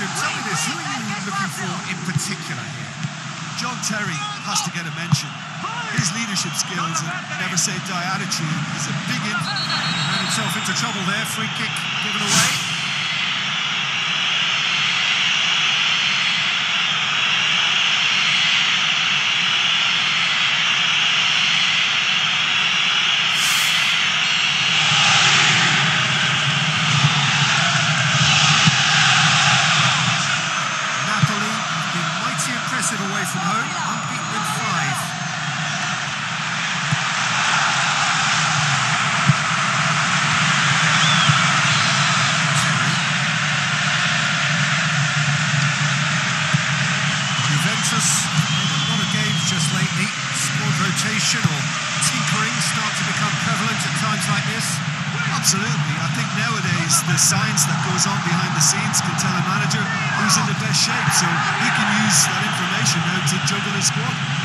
Tell me this, who are you looking for in particular here? John Terry has to get a mention. His leadership skills and never say die attitude is a big in. Ran himself into trouble there, free kick given away. is the science that goes on behind the scenes can tell a manager who's in the best shape. So he can use that information now to juggle his squad.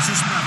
This is not.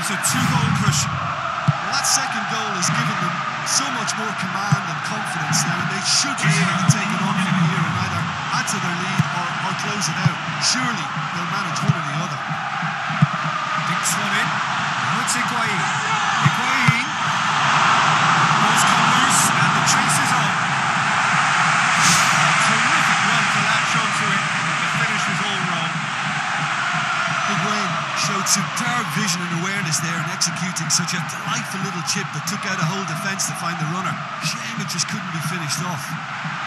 themselves a two-goal cushion. Well, that second goal has given them so much more command and confidence now, and they should be able to take it on from here and either add to their lead or, or close it out. Surely they'll manage one or the other. Dicks one in. Now it's Higuain. there and executing such a delightful little chip that took out a whole defence to find the runner. Shame it just couldn't be finished off.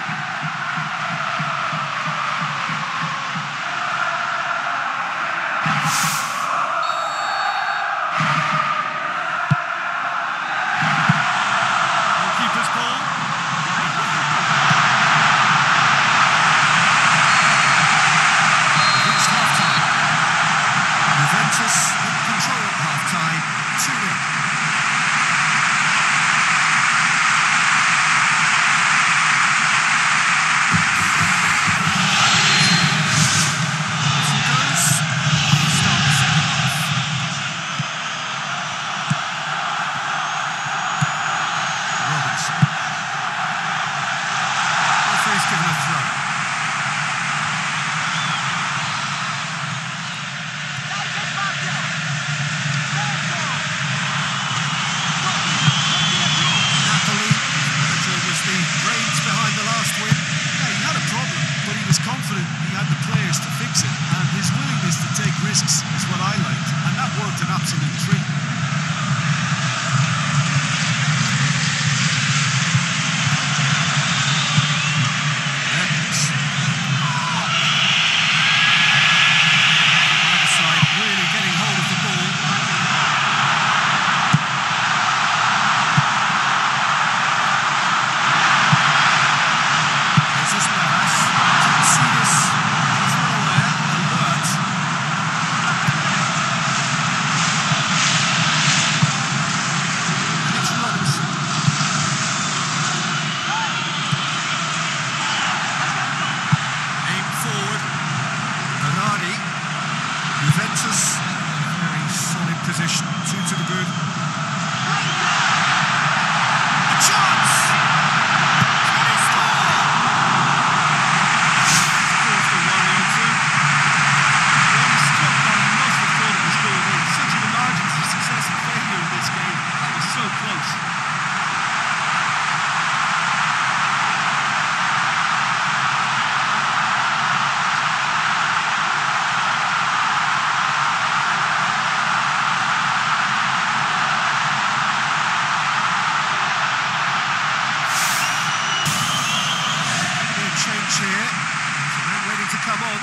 clear. It's ready to come on.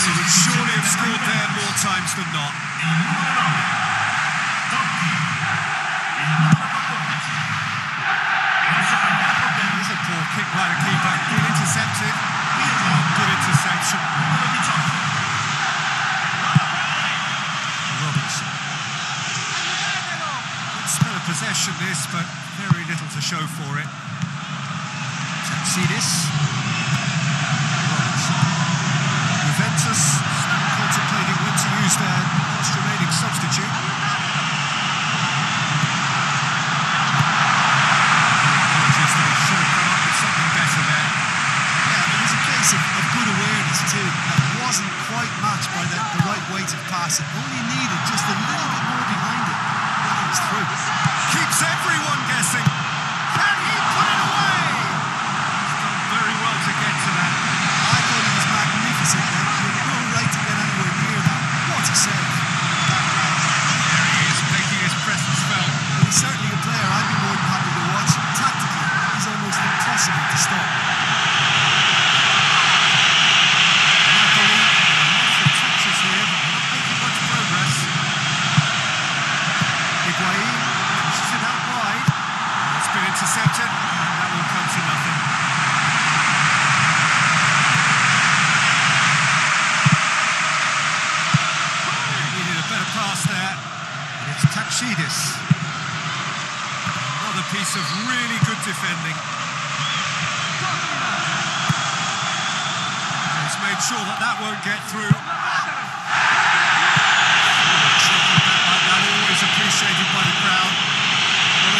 So he surely have scored there more times than not. There's a poor kick by the keeper. Good intercepted. Oh, good interception. Robinson. Good spell of possession this, but very little to show for it see this.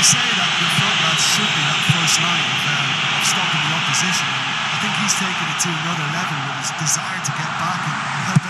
I say that the front that should be that first line of, um, of stopping the opposition. I think he's taken it to another level with his desire to get back and help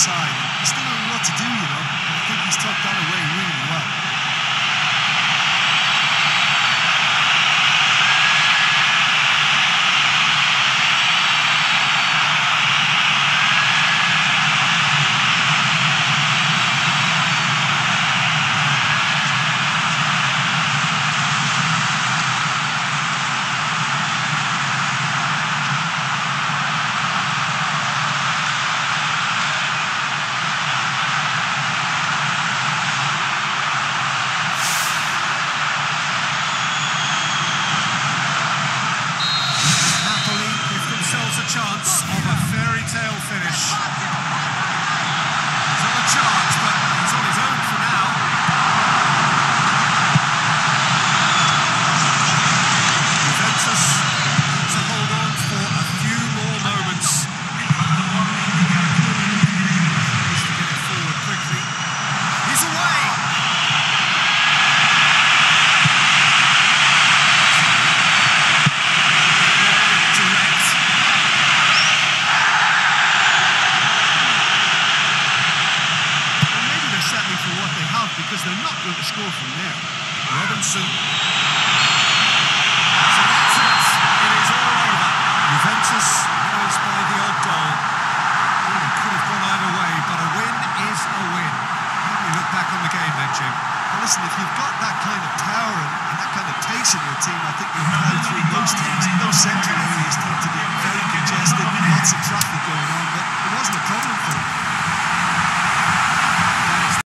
outside. He's still a lot to do, you know. I think he's took that away really well.